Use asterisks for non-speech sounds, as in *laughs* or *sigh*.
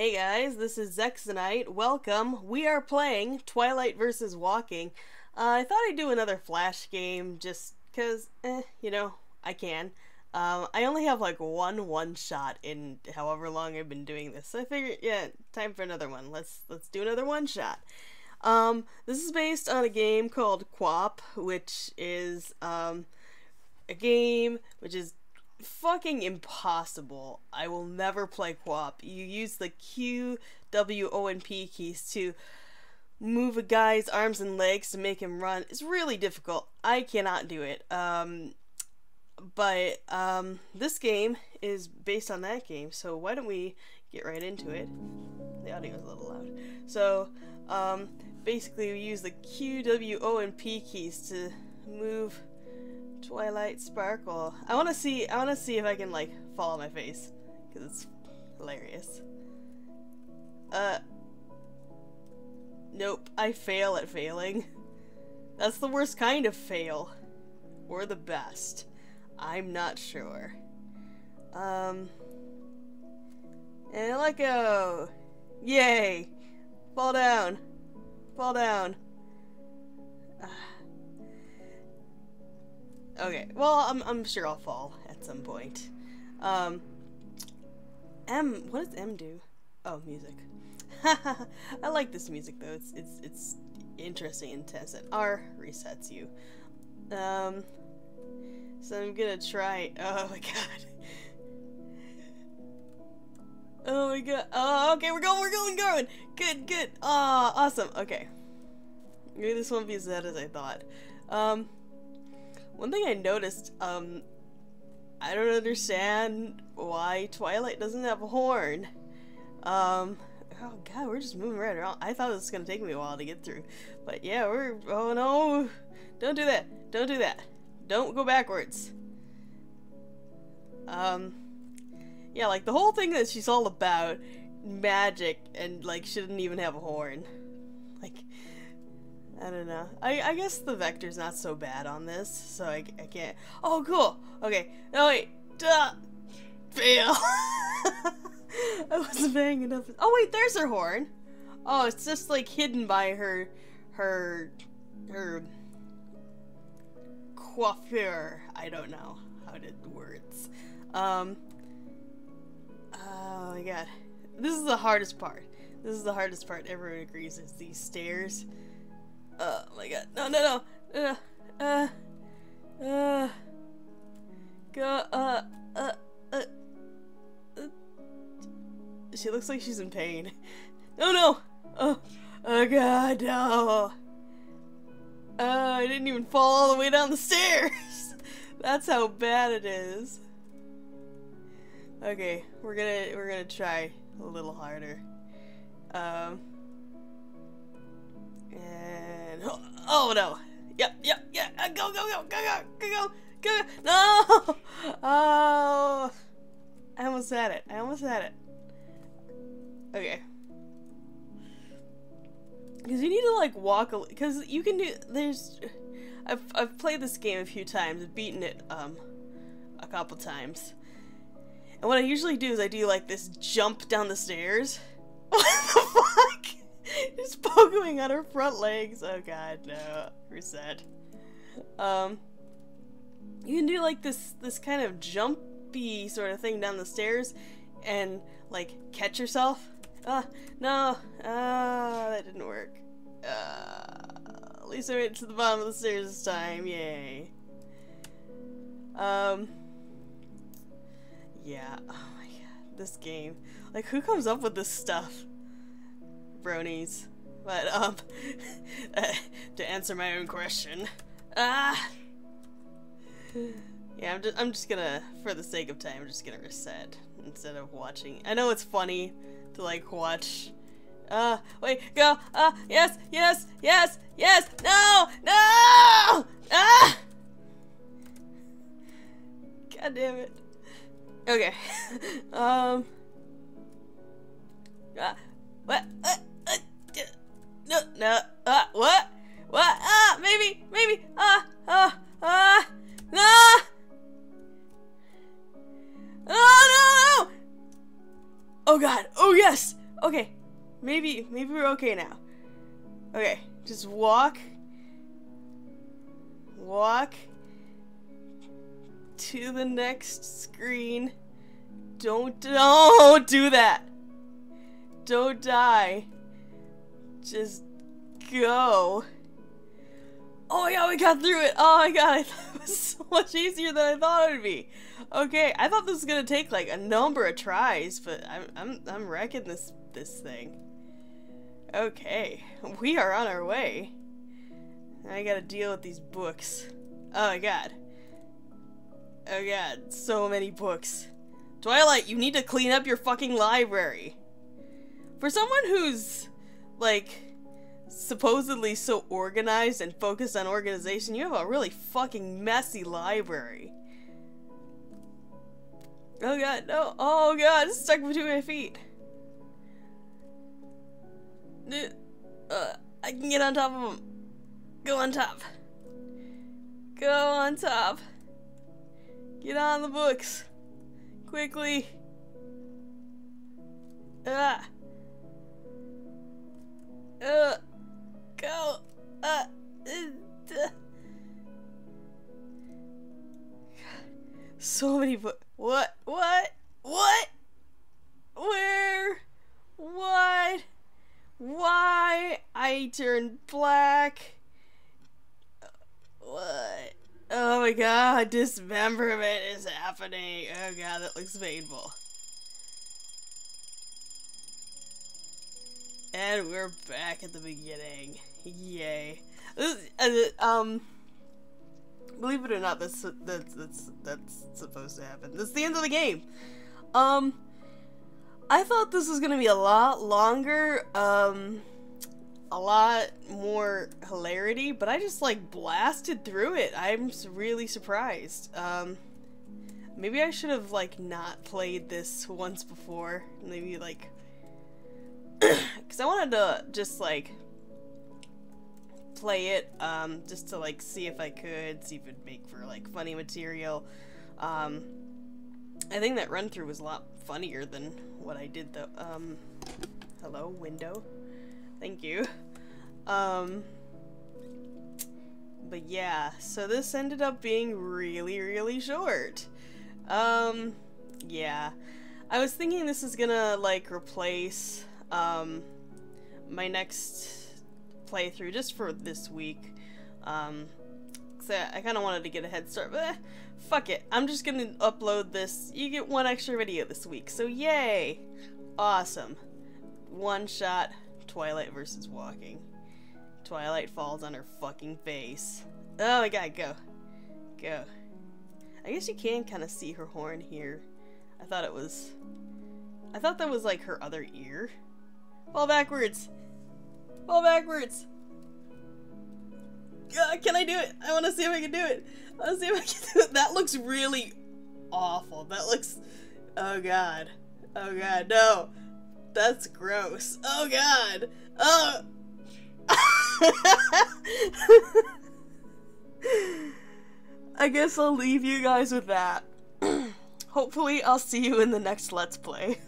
Hey guys, this is Zexonyte. Welcome. We are playing Twilight versus Walking. Uh, I thought I'd do another Flash game just because, eh, you know, I can. Um, I only have like one one shot in however long I've been doing this. So I figured, yeah, time for another one. Let's let's do another one shot. Um, this is based on a game called QWOP, which is um, a game which is fucking impossible. I will never play QWOP. You use the Q, W, O, and P keys to move a guy's arms and legs to make him run. It's really difficult. I cannot do it. Um, but um, this game is based on that game, so why don't we get right into it? The audio is a little loud. So, um, basically, we use the Q, W, O, and P keys to move Twilight Sparkle. I want to see. I want to see if I can like fall on my face because it's hilarious. Uh. Nope. I fail at failing. That's the worst kind of fail. Or the best. I'm not sure. Um. And let go. Yay! Fall down. Fall down. Okay, well, I'm, I'm sure I'll fall at some point. Um, M, what does M do? Oh, music. *laughs* I like this music though. It's it's it's interesting and intense. And R resets you. Um, so I'm gonna try. Oh my god. *laughs* Oh my god. Oh, okay, we're going, we're going, going. Good, good. Ah, oh, awesome. Okay. Maybe this won't be as bad as I thought. Um, one thing I noticed, um, I don't understand why Twilight doesn't have a horn. Um, oh god, we're just moving right around. I thought this was gonna take me a while to get through. But yeah, we're, oh no. Don't do that. Don't do that. Don't go backwards. Um, yeah, like the whole thing that she's all about, magic, and like she didn't even have a horn. I don't know. I, I guess the vector's not so bad on this, so I, I can't. Oh, cool. Okay. No, wait. Duh. Fail. *laughs* I wasn't paying enough. Oh, wait, there's her horn. Oh, it's just like hidden by her, her, her coiffure. I don't know how to words. Um. Oh my god. This is the hardest part. This is the hardest part. Everyone agrees. It's these stairs. Oh my god. No, no, no. Uh, uh, uh. Go, uh, uh, uh, uh. She looks like she's in pain. No, no. Oh, oh god, no. Uh, I didn't even fall all the way down the stairs. *laughs* That's how bad it is. Okay, we're gonna we're gonna try a little harder. Um. Oh no. Yep, yep, yep. Uh, go, go, go, go, go, go, go, go. No! *laughs* Oh. I almost had it. I almost had it. Okay. Because you need to, like, walk Because you can do... There's... I've, I've played this game a few times. beaten it, um, a couple times. And what I usually do is I do, like, this jump down the stairs. *laughs* What the fuck? Just poking on her front legs. Oh god, no. Reset. Um, you can do like this this kind of jumpy sort of thing down the stairs, and like catch yourself. Ah, uh, no. Ah, that didn't work. Uh, at least I made it to the bottom of the stairs this time. Yay. Um. Yeah. Oh my god, this game. Like, who comes up with this stuff? bronies. But, um, *laughs* uh, to answer my own question, ah, yeah, I'm just, I'm just gonna, for the sake of time, I'm just gonna reset instead of watching. I know it's funny to, like, watch, uh, wait, go, uh, yes, yes, yes, yes, no, no, ah! God damn it. Okay, *laughs* um, maybe maybe we're okay now. Okay, just walk. Walk to the next screen. Don't don't do that. Don't die. Just go. Oh god, we got through it! Oh my god, it was *laughs* so much easier than I thought it would be. Okay, I thought this was gonna take like a number of tries, but I'm I'm I'm wrecking this this thing. Okay, we are on our way. I gotta deal with these books. Oh god. Oh god, so many books. Twilight, you need to clean up your fucking library. For someone who's like supposedly so organized and focused on organization, you have a really fucking messy library. Oh god, no. Oh god, stuck between my feet. Uh, I can get on top of them. Go on top. Go on top. Get on the books. Quickly. Ah. Uh go. Uh, uh, so many What? What? What? Where? What? Why? I turned black. What? Oh my god, dismemberment is happening. Oh god, that looks painful. And we're back at the beginning. Yay. This, uh, um, believe it or not, that's, that's, that's, that's supposed to happen. That's the end of the game. Um, I thought this was gonna be a lot longer, um, a lot more hilarity, but I just, like, blasted through it. I'm really surprised. Um, maybe I should have, like, not played this once before. Maybe, like, *clears throat* because I wanted to just like play it um, just to like see if I could see if it'd make for like funny material. Um, I think that run through was a lot funnier than what I did though. Um, hello, window. Thank you. Um, but yeah, so this ended up being really, really short. Um, yeah. I was thinking this is gonna like replace um, my next playthrough just for this week. Um, cause I, I kind of wanted to get a head start, but eh, fuck it. I'm just gonna upload this. You get one extra video this week, so yay! Awesome. One shot, Twilight versus Walking. Twilight falls on her fucking face. Oh my god, go. Go. I guess you can kind of see her horn here. I thought it was... I thought that was like her other ear. Fall backwards. Fall backwards. Can I do it? I want to see if I can do it. I want to see if I can do it. *laughs* That looks really awful. That looks... Oh god. Oh god, no. That's gross. Oh god. Oh... *laughs* I guess I'll leave you guys with that. *clears throat* Hopefully I'll see you in the next Let's Play.